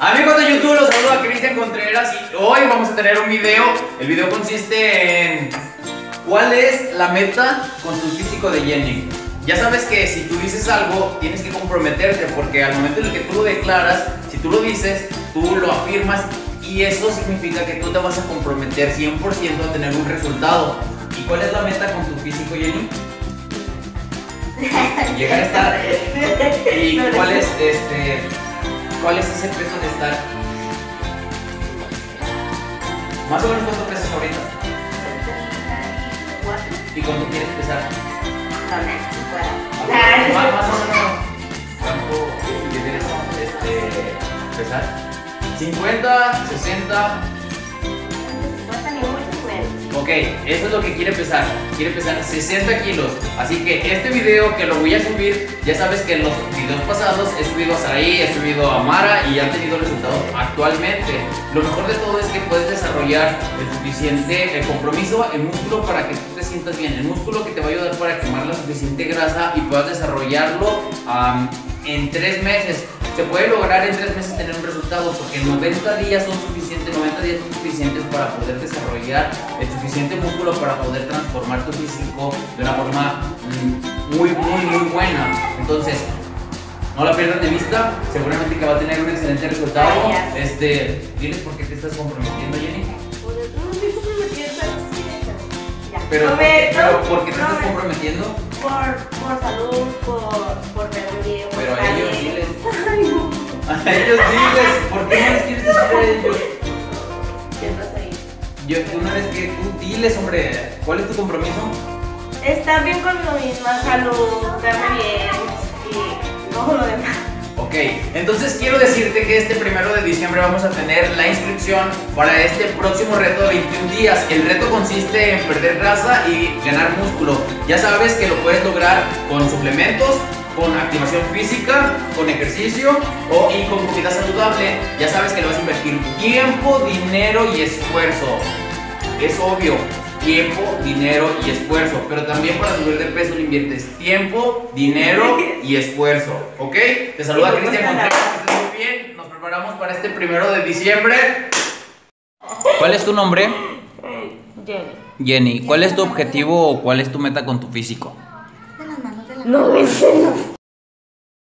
Amigos de YouTube, los saludo a Cristian Contreras y hoy vamos a tener un video. El video consiste en cuál es la meta con tu físico de Jenny. Ya sabes que si tú dices algo, tienes que comprometerte porque al momento en el que tú lo declaras, si tú lo dices, tú lo afirmas y eso significa que tú te vas a comprometer 100% a tener un resultado. ¿Y cuál es la meta con tu físico, Jenny? Llegar a estar. ¿Y cuál es este cuál es ese peso de estar? Más o menos cuánto pesas ahorita. ¿Y cuánto quieres pesar? Más, más, más o menos. ¿Cuánto quieres este, pesar? 50, 60. Ok, eso es lo que quiere pesar. Quiere pesar 60 kilos. Así que este video que lo voy a subir, ya sabes que en los videos pasados he subido a Saraí, he subido a Mara y han tenido resultados actualmente. Lo mejor de todo es que puedes desarrollar el suficiente el compromiso, el músculo para que tú te sientas bien. El músculo que te va a ayudar para quemar la suficiente grasa y puedas desarrollarlo en tres meses. Se puede lograr en tres meses tener un resultado porque 90 días son suficientes, 90 días son suficientes para poder desarrollar el suficiente músculo para poder transformar tu físico de una forma mm, muy, muy, muy buena. Entonces, no la pierdas de vista, seguramente que va a tener un excelente resultado. Este, ¿Tienes por qué te estás comprometiendo, Jenny? Pero, pero ¿por qué te estás comprometiendo? Por, por salud, por, por A ellos diles. ¿Por qué no les quieres decir a ellos? Yo, una vez que tú diles, hombre, ¿cuál es tu compromiso? Estar bien conmigo misma, salud, verme bien y todo lo demás. Ok, entonces quiero decirte que este primero de diciembre vamos a tener la inscripción para este próximo reto de 21 días. El reto consiste en perder grasa y ganar músculo. Ya sabes que lo puedes lograr con suplementos, con activación física, con ejercicio o y con comida saludable. Ya sabes que le vas a invertir tiempo, dinero y esfuerzo. Es obvio, tiempo, dinero y esfuerzo. Pero también para subir de peso le inviertes tiempo, dinero y esfuerzo. ¿Ok? Te saluda Cristian Contreras, que estés muy bien. Nos preparamos para este primero de diciembre. ¿Cuál es tu nombre? Jenny. Jenny. ¿Cuál es tu objetivo o cuál es tu meta con tu físico? No, ese no.